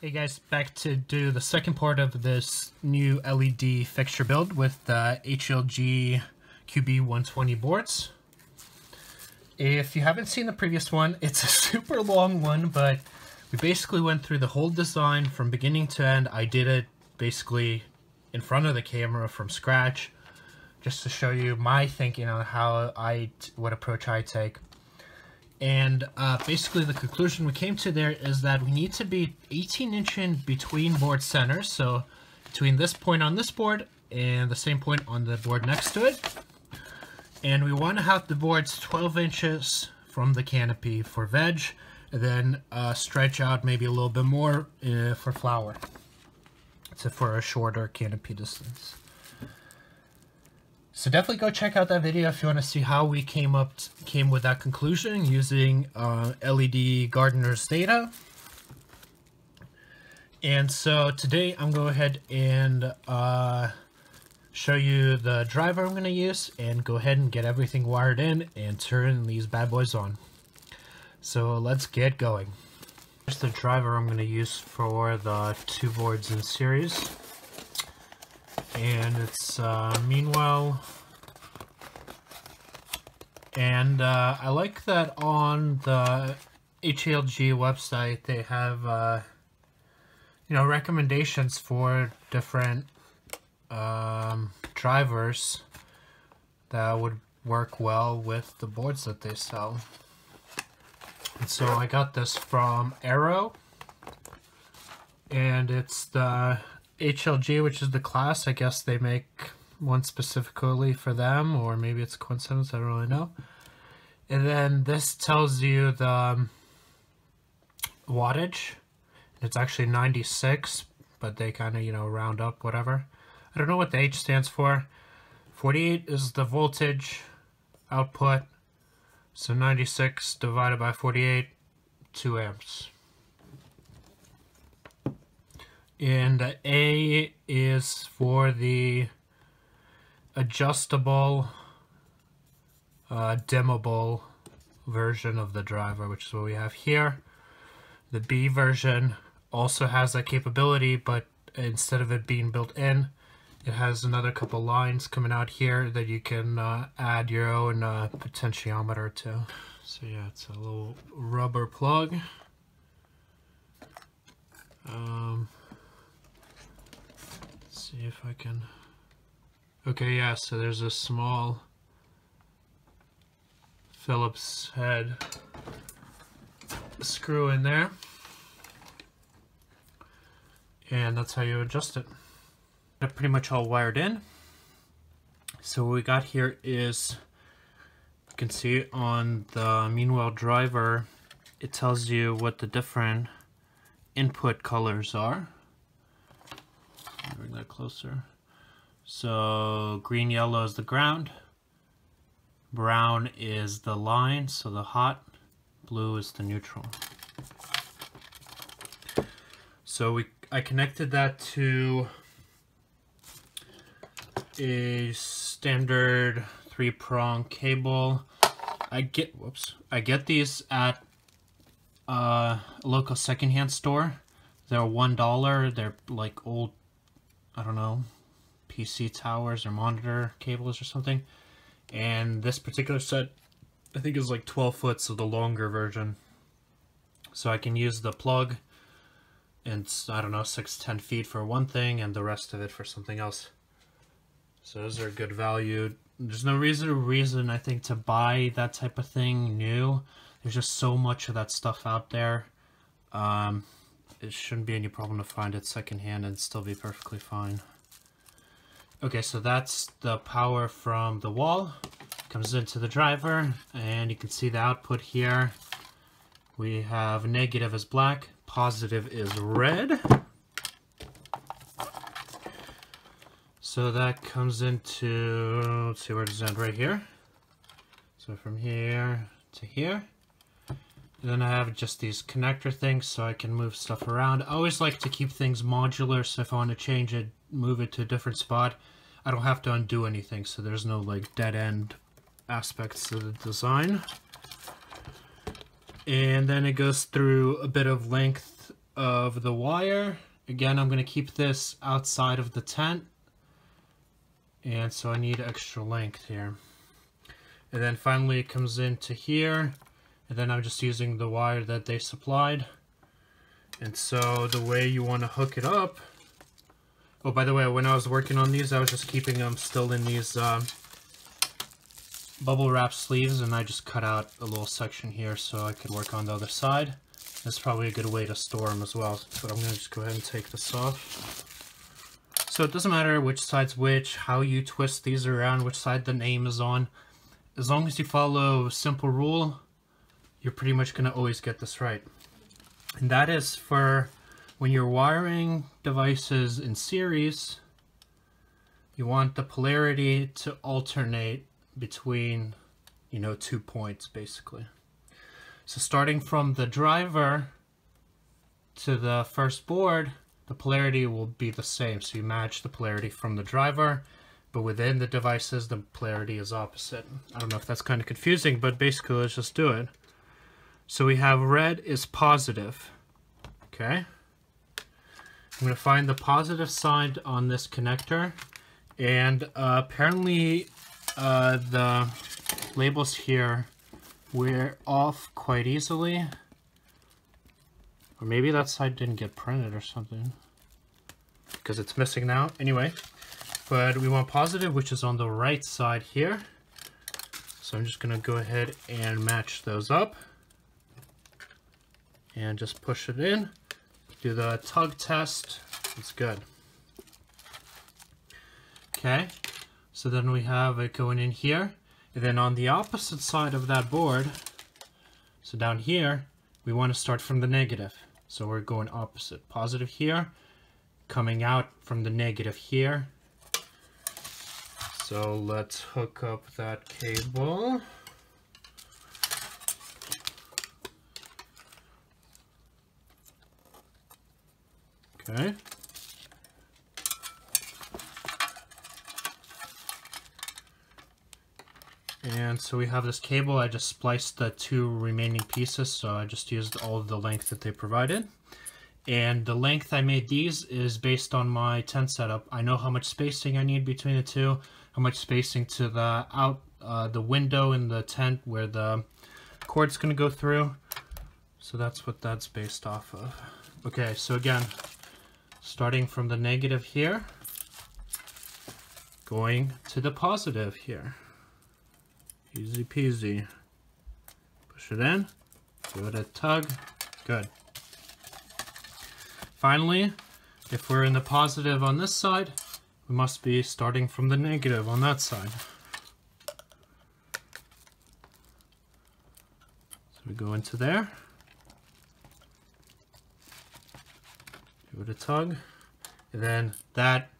Hey guys, back to do the second part of this new LED fixture build with the HLG QB120 boards. If you haven't seen the previous one, it's a super long one, but we basically went through the whole design from beginning to end. I did it basically in front of the camera from scratch, just to show you my thinking on how I, what approach I take. And uh, basically the conclusion we came to there is that we need to be 18 inch in between board centers. So between this point on this board and the same point on the board next to it. And we want to have the boards 12 inches from the canopy for veg, then uh, stretch out maybe a little bit more uh, for flower. So for a shorter canopy distance. So definitely go check out that video if you want to see how we came up came with that conclusion using uh, LED Gardener's data. And so today I'm going to go ahead and uh, show you the driver I'm going to use and go ahead and get everything wired in and turn these bad boys on. So let's get going. Here's the driver I'm going to use for the two boards in series and it's uh, Meanwell and uh, I like that on the HLG website they have uh, you know recommendations for different um, drivers that would work well with the boards that they sell. And so I got this from Arrow. And it's the HLG, which is the class. I guess they make one specifically for them, or maybe it's coincidence. I don't really know. And then this tells you the um, wattage. It's actually 96, but they kind of, you know, round up, whatever. I don't know what the H stands for. 48 is the voltage output. So 96 divided by 48, 2 amps. And A is for the adjustable, uh, dimmable version of the driver, which is what we have here. The B version also has that capability, but instead of it being built in, it has another couple lines coming out here that you can uh, add your own uh, potentiometer to. So yeah, it's a little rubber plug. Um, see if I can... Okay, yeah, so there's a small Phillips head screw in there. And that's how you adjust it. Pretty much all wired in. So what we got here is, you can see on the Meanwell driver, it tells you what the different input colors are closer. So green, yellow is the ground. Brown is the line, so the hot. Blue is the neutral. So we, I connected that to a standard three prong cable. I get, whoops, I get these at a local secondhand store. They're one dollar. They're like old I don't know, PC towers or monitor cables or something. And this particular set, I think is like 12 foot, so the longer version. So I can use the plug and I don't know, 6, 10 feet for one thing and the rest of it for something else. So those are good value. There's no reason reason I think to buy that type of thing new. There's just so much of that stuff out there. Um, it shouldn't be any problem to find it secondhand and still be perfectly fine. Okay, so that's the power from the wall. Comes into the driver, and you can see the output here. We have negative is black, positive is red. So that comes into, let's see where does it end, right here. So from here to here. Then I have just these connector things so I can move stuff around. I always like to keep things modular so if I want to change it, move it to a different spot, I don't have to undo anything so there's no like dead end aspects to the design. And then it goes through a bit of length of the wire. Again, I'm going to keep this outside of the tent. And so I need extra length here. And then finally it comes into here. And then I'm just using the wire that they supplied. And so the way you want to hook it up... Oh, by the way, when I was working on these, I was just keeping them still in these uh, bubble wrap sleeves. And I just cut out a little section here so I could work on the other side. That's probably a good way to store them as well. But I'm going to just go ahead and take this off. So it doesn't matter which side's which, how you twist these around, which side the name is on. As long as you follow a simple rule, you're pretty much going to always get this right. And that is for when you're wiring devices in series, you want the polarity to alternate between, you know, two points basically. So starting from the driver to the first board, the polarity will be the same. So you match the polarity from the driver, but within the devices, the polarity is opposite. I don't know if that's kind of confusing, but basically let's just do it. So we have red is positive, okay? I'm going to find the positive side on this connector, and uh, apparently uh, the labels here we're off quite easily. Or maybe that side didn't get printed or something. Because it's missing now. Anyway, but we want positive, which is on the right side here. So I'm just going to go ahead and match those up. And just push it in. Do the tug test. It's good. Okay, so then we have it going in here. And then on the opposite side of that board, so down here, we want to start from the negative. So we're going opposite. Positive here, coming out from the negative here. So let's hook up that cable. Okay. And so we have this cable, I just spliced the two remaining pieces, so I just used all the length that they provided. And the length I made these is based on my tent setup. I know how much spacing I need between the two, how much spacing to the out uh, the window in the tent where the cord's going to go through. So that's what that's based off of. Okay, so again, starting from the negative here, going to the positive here. Easy peasy. Push it in. Give it a tug. Good. Finally, if we're in the positive on this side, we must be starting from the negative on that side. So we go into there. Give it a tug. And then that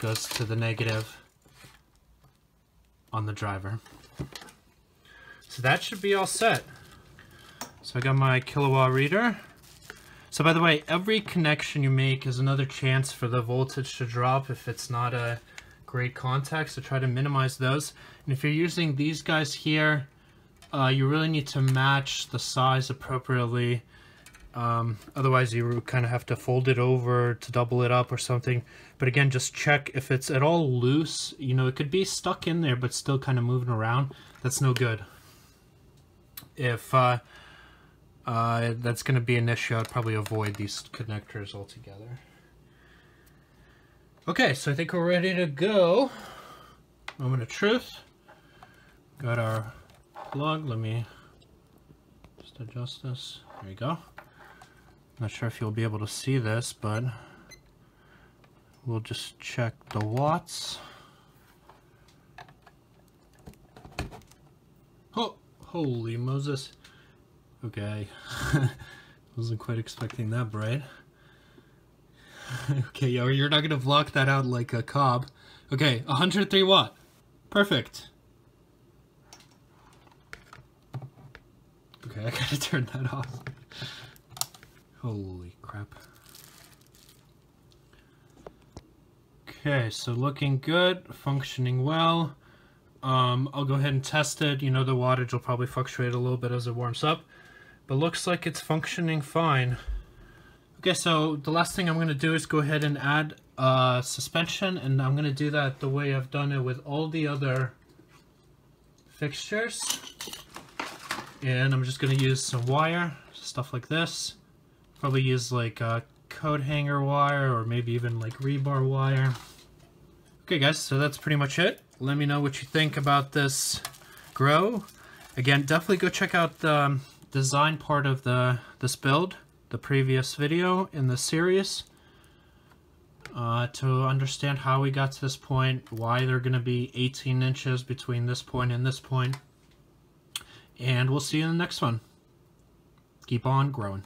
goes to the negative on the driver. So that should be all set. So I got my Kill A Watt reader. So by the way, every connection you make is another chance for the voltage to drop if it's not a great contact, so try to minimize those. And if you're using these guys here, uh, you really need to match the size appropriately. Um, otherwise you kind of have to fold it over to double it up or something. But again, just check if it's at all loose. You know, it could be stuck in there but still kind of moving around. That's no good if uh, uh, that's going to be an issue, I'd probably avoid these connectors altogether. Okay, so I think we're ready to go. Moment of truth. Got our plug. Let me just adjust this. There you go. Not sure if you'll be able to see this, but we'll just check the watts. Oh, Holy Moses. Okay. Wasn't quite expecting that bright. okay, yo, you're not gonna block that out like a COB. Okay, 103 watt. Perfect. Okay, I gotta turn that off. Holy crap. Okay, so looking good, functioning well. Um, I'll go ahead and test it. You know, the wattage will probably fluctuate a little bit as it warms up, but looks like it's functioning fine. Okay, so the last thing I'm going to do is go ahead and add uh, suspension, and I'm going to do that the way I've done it with all the other fixtures. And I'm just going to use some wire, stuff like this. Probably use like a coat hanger wire or maybe even like rebar wire. Okay guys, so that's pretty much it. Let me know what you think about this grow. Again, definitely go check out the um, design part of the this build, the previous video in the series, uh, to understand how we got to this point, why they're going to be 18 inches between this point and this point. And we'll see you in the next one. Keep on growing.